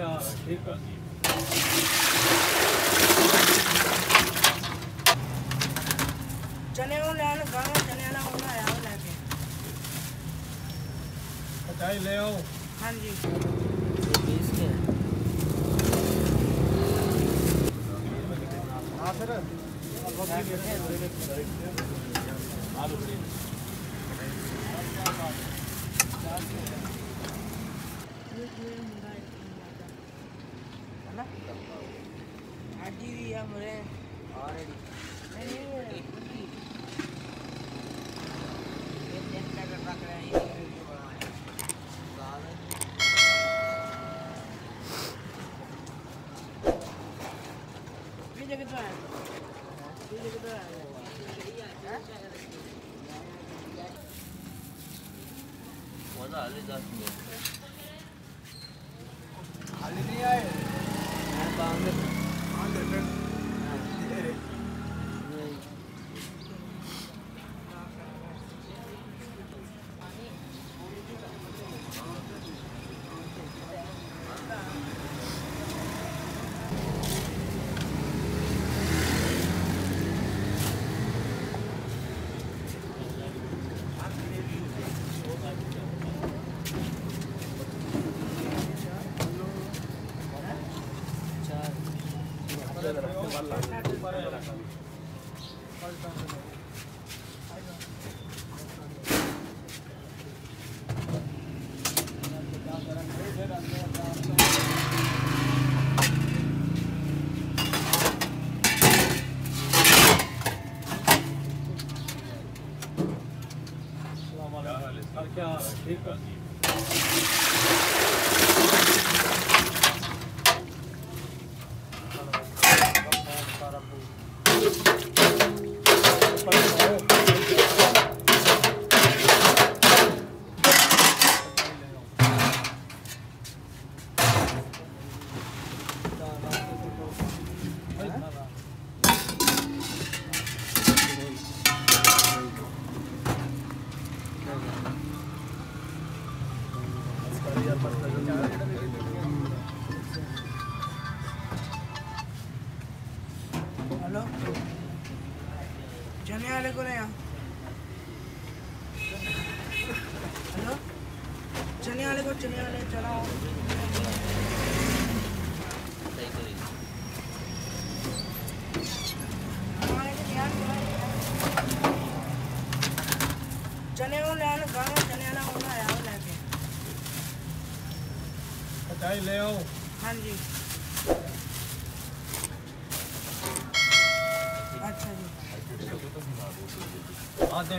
क्या है चने वो लेने गाँव चने वाला वो आया वो लेके पचाई ले आओ। हाँ जी। हाँ सर ਅੱਜ ना अजी भी हम रहे। और नहीं। है को नहीं हेलो चने वाले को चने वाले चलाओ। चने वो लेने गाँव चने वाला वो आया वो लेके। ले आओ। हाँ जी।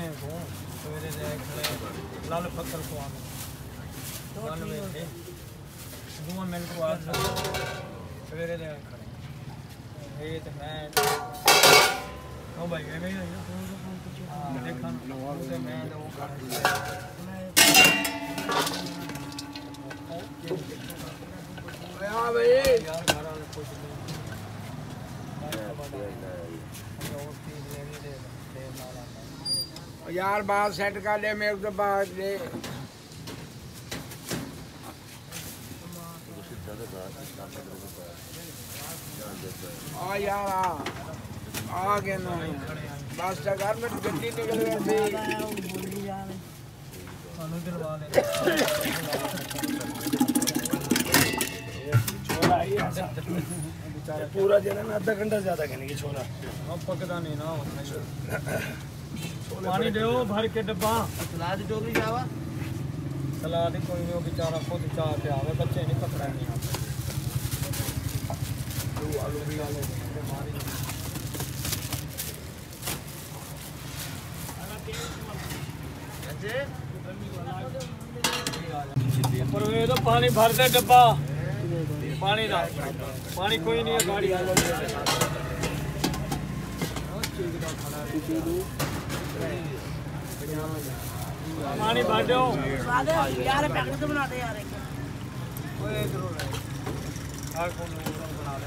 हैं वो सवेरे जाए खड़े लाल पत्थर को में हो थे दो मिनट को आज सवेरे जाए खड़े। ये तो मैं ओ भाई मैं ना देखा तो मैं तो हाँ भाई यार घर वाले कुछ नहीं मैं तो बता हमें और चीज़ लेनी दे दे माला यार बात सेट कर ले मेरे को बात दे आ यार आ आ गए ना। बस घर में गड्डी निकल गई थी। बोली जा पूरा दिन है ना आधा घंटा ज़्यादा कहने की छोरा अब पकदा नहीं ना पानी दो भर के डब्बा। सलाद टोकरी जावा सलाद ही कोई नहीं बेचारा खुद चाह के आवे बच्चे नहीं पकड़ा नहीं आते आलू भी आलू बीमारी पर वे तो पानी भर दे डब्बा। पानी ना पानी कोई नहीं है गाड़ी। पानी है यार पैकेट तो बना दे यार एक। ओए ज़रूर है। हर कौन बना ले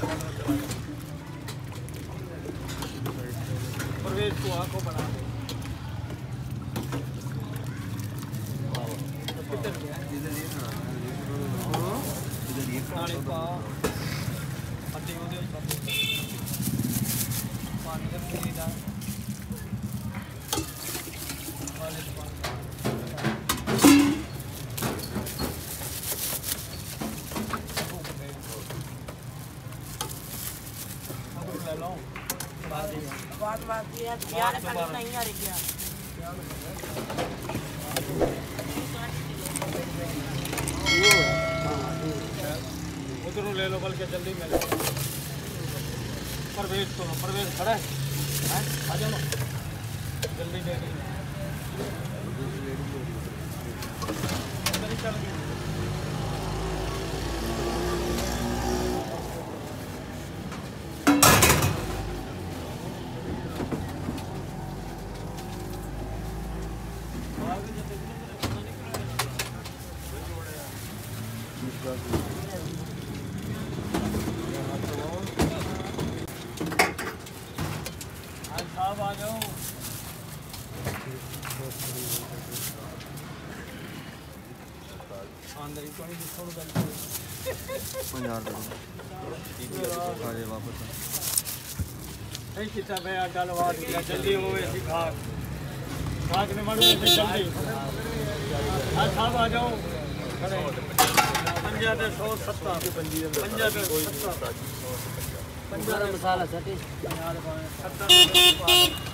प्रवेश को आँखों बना दे किधर गया पानी ਪਾ ਹੀ बात बात ये है प्यार का नहीं आ रही क्या? उधरों ले लो बल्कि जल्दी मिल परवेज तो परवेज खड़ा है। हैं? आ जाओ। जल्दी दे दी चल गई ईमानदारी तो नहीं दिखो गल पंजाब रुपए अरे वापस नहीं किता मैं गल वाट दिया जल्दी होवे सी खाक खाक ने मड़ो से जल्दी। हाँ साहब आ जाओ। खड़े पंजाब दे 170 पंजाब दे 170 पंजाब मसाला सटी। 70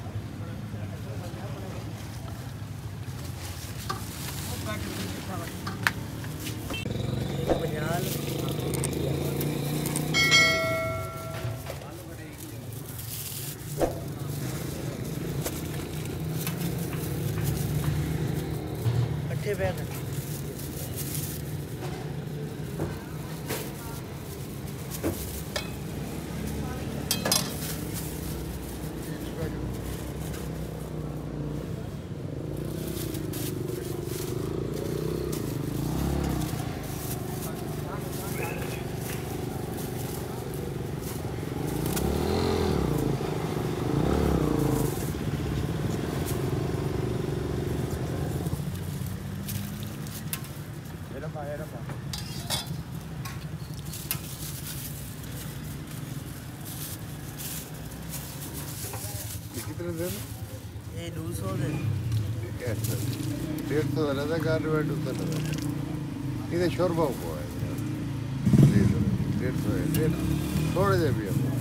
ഞാൻ പറ്റിയ दिन ये 200 दिन डेढ़ सौ अलग है गारमेंट उसका अलग है इधर शोरबा हुआ है डेढ़ सौ है डेढ़ थोड़े देर भी हमको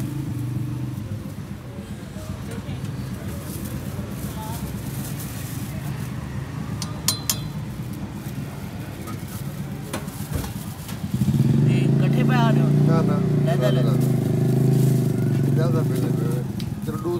ना ना ਤੇ ਡੂ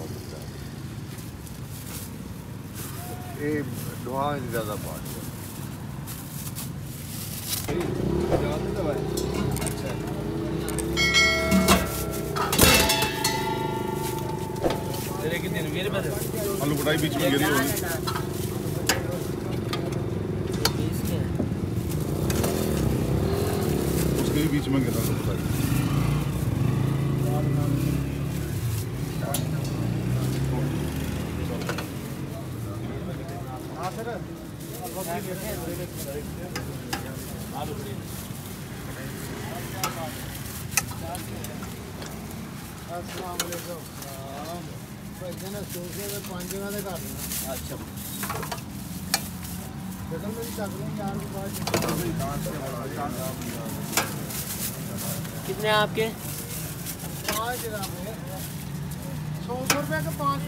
वापस जा ये दुआ ज़्यादा पाठ ਤੇਰੇ ਕਿੰਨੇ ਮੇਰੇ ਪਾਸ आलू कटाई बीच में गिरी होगी बीस के उसके भी बीच में गिरा आलू कटाई कितने आपके? पाँच सौ रुपये के पाँच